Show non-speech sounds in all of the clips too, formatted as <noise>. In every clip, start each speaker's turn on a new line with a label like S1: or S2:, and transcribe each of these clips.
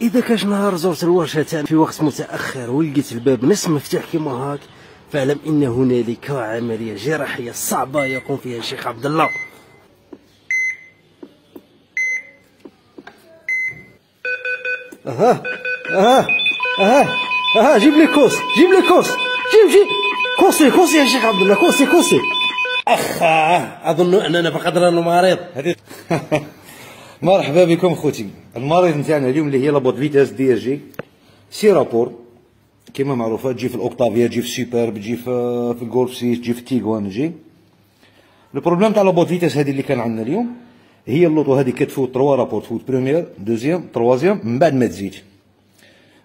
S1: إذا كاش نهار زرت الورشه تاعنا في وقت متأخر ولقيت الباب نصف مفتوح كما هاك فاعلم إن هنالك عملية جراحية صعبة يقوم فيها الشيخ عبد الله. أها أها أها أها جيب لي كوس جيب لي كوس جيب جيب. كوسي كوسي يا شيخ عبد الله كوسي كوسي. اخ أظن أننا فقدنا المريض <laughs>
S2: مرحبا بكم خوتي. المريض نتاعنا اليوم اللي هي la boîte vitesse DSG. six rapports. كما معروفة تجي في الأوكتافيا تجي في السوبرب تجي في في الجولف 6 تجي في التيغوان تجي. ال problème تاع la boîte vitesse هذه اللي كان عندنا اليوم هي l'auto هذه كتفوت trois rapports تفوت première deuxième troisième من بعد ما تزيد.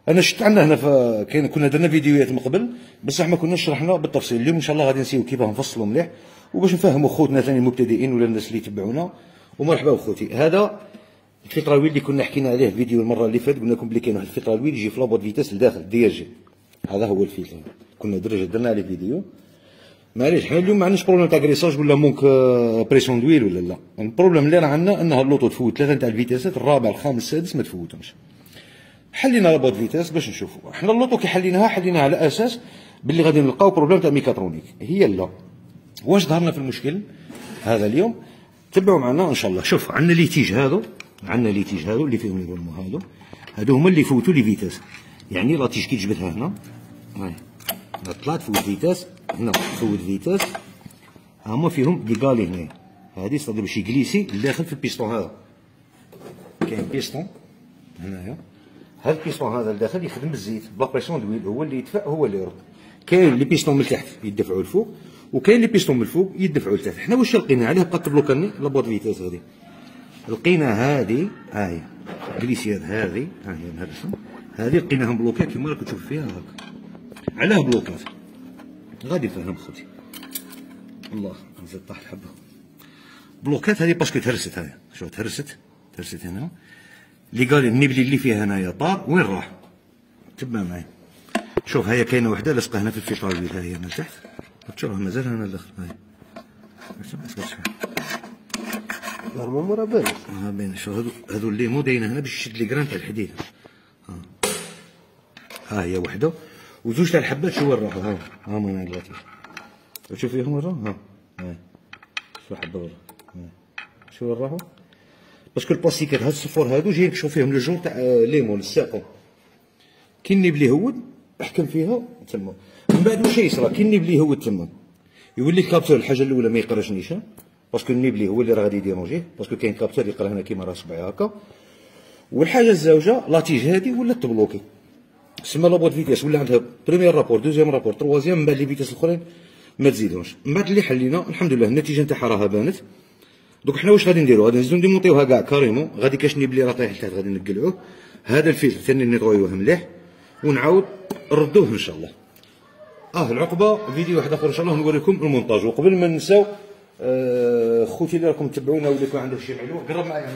S2: أنا شفت عندنا هنا كاين كنا درنا فيديوهات من قبل بصح ما كناش شرحنا بالتفصيل. اليوم إن شاء الله غادي نسيو كيفاه نفصلوا مليح وباش نفهموا خوتنا ثاني المبتدئين ولا الناس اللي يتبعونا. ومرحبا اخوتي هذا الفلتر اللي كنا حكينا عليه في فيديو المرة اللي فاتت قلنا لكم بلي كاين واحد الفلتر يجي في la boîte vitesse لداخل DSG هذا هو الفلتر كنا درجة درنا عليه فيديو. معليش حنا اليوم ما عندناش problème تاع graissage ولا manque pression d'huile ولا لا. ال problème اللي راه عندنا إنها l'auto تفوت ثلاثة تاع الفيتاسات الرابع الخامس السادس ما تفوتهمش. حلينا la boîte vitesse باش نشوفوا حنا l'auto كي حليناها حليناها على أساس باللي غادي نلقاو problème تاع mécatronique. هي لا. واش ظهرنا في المشكل هذا اليوم؟ تبعوا معنا إن شاء الله. شوف عندنا les tiges هذو عندنا les tiges هذو اللي فيهم يظلموا هذو هذو هما اللي يفوتوا les vitesses. يعني la tige كي تجبدها هنا. طلعت فوت vitesse. هنا فوت فيتاس. هما فيهم décalé هنا هذه صدر باش يجليسي داخل في البيستون هذا. كاين بيستون هنايا. هذا البيستون هذا لداخل يخدم بالزيت ب la pression d'huile هو اللي يدفع هو اللي يرد. كاين les pistons من تحت يدفعوا الفوق وكاين les pistons من الفوق يدفعوا لتحت. حنا واش لقينا عليه بقات تبلوكاني la boîte vitesse هذه لقينا هذه ها هي جليسيات هذه ها هي نهرسهم هذه لقيناها بلوكات كيما راك تشوف فيها هاك. علاه بلوكات. غادي نفهم خوتي. الله نزيد طاح الحبة. بلوكات هذه parce que تهرست هذه شوف تهرست؟ تهرست هنا. اللي قال النبلي اللي فيها هنايا طار وين راح؟ تبع معي. شوف هيا كاينة وحدة لاصقه هنا في الفيطار ها هي من تحت. تشوف مازال هنا الآخر هاي
S1: راه باين
S2: ها باين شوف هذو هذو اللي مو داينه هنا باش يشد لي كران تاع الحديد ها ها هي وحده. وزوج تاع الحبات شو وين راحوا؟ ها ها هما دلوقتي تشوف فيهم وين راحوا؟ ها ها. شو حبه ورا شو وين راحوا؟ باسكو البلاستيكات هاد الصفور هادو جايين تشوف فيهم لو جون تاع آه، ليمون الساقو. كي النبلي هود احكم فيها تما من بعد واش يصرى. كي النبلي هود تما. يولي الكابتور الحاجة الأولى ما يقراش باسكو النبلي هو اللي راه غادي يديرونجيه باسكو كاين كابتور يقرا هنا كيما راه صبعي هكا. والحاجة الزوجة لاتيج هادي ولات تبلوكي. سما لابوت فيتيس ولا عندها premier rapport deuxième rapport troisième من بعد les vitesses الأخرين ما تزيدونش من بعد اللي حلينا الحمد لله النتيجة نتاعها راها بانت. دوك حنا واش غادي نديرو غادي نزيدو نديمونطيوها كاع carrément. غادي كاش نبلي راه طايح لتحت غادي نقلعوه. هذا الفيلتر ثاني نيطويوه مليح ونعاود نردوه إن شاء الله. آه العقبة فيديو واحد آخر إن شاء الله نوريكم المونتاج. وقبل ما نساو آه خوتي اللي راكم تتبعونا ولا يكون عندك شي معلومه قرب معايا.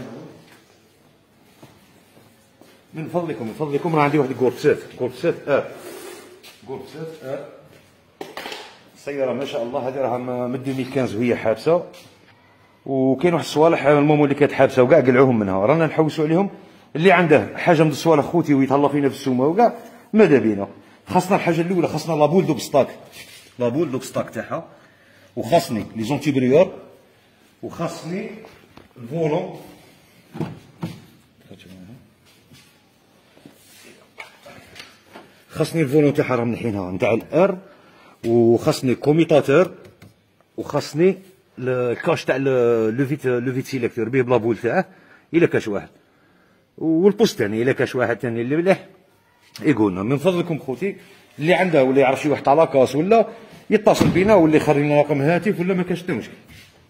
S2: من فضلكم من فضلكم راه عندي واحد كورسات كورسات آه كورسات آه السيارة ما شاء الله هذه راها من 2015 وهي حابسة. وكاين واحد الصوالح المومو اللي كانت حابسة وكاع قلعوهم منها. رانا نحوسوا عليهم. اللي عنده حاجة من الصوالح خوتي ويتهلا فينا في السومة وكاع ماذا بينا؟ خاصنا الحاجة الأولى خاصنا لابول دوك ستاك. لابول دوك ستاك تاعها. وخاصني لي زونتي بريور وخاصني الفولون. خاصني الفولون تاعها راه منحينها نتاع الأر. وخاصني كوميتاتور وخاصني الكاش تاع لو فيت لو فيت سيليكتور به بلابول تاعه. إلا كاش واحد. والبوست ثاني إلا كاش واحد ثاني اللي مليح. يقولنا من فضلكم خوتي اللي عنده ولا يعرف شي واحد تاع لاكاس ولا يتصل بينا ولا يخرج لنا رقم هاتف ولا ما كاش حتى مشكل.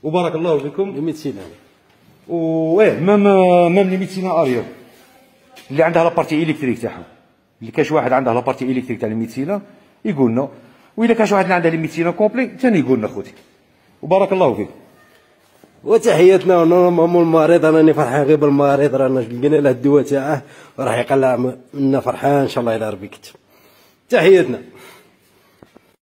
S2: وبارك الله فيكم.
S1: لي ميدسينا
S2: ويه مام مام لي ميدسينا اريور اللي عندها لابارتي إلكتريك تاعها. اللي كاش واحد عنده لابارتي إلكتريك تاع الميدسينا يقولنا. واذا كاش واحد عنده لي ميدسينا كومبلي ثاني يقولنا خوتي. وبارك الله فيك.
S1: وتحياتنا ونورمالمون المريض راني فرحان غير بالمريض رانا لقينا له الدواء تاعه وراح يقلع منا فرحان إن شاء الله إلى ربي كتب تحياتنا.